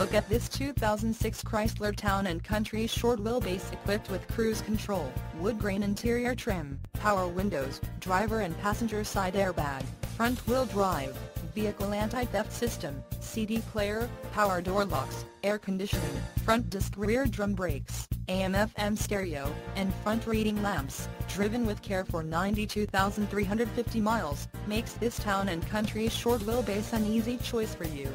Look at this 2006 Chrysler Town & Country short wheelbase equipped with cruise control, wood grain interior trim, power windows, driver and passenger side airbag, front wheel drive, vehicle anti-theft system, CD player, power door locks, air conditioning, front disc rear drum brakes, AM-FM stereo, and front reading lamps, driven with care for 92,350 miles, makes this town and country short wheelbase an easy choice for you.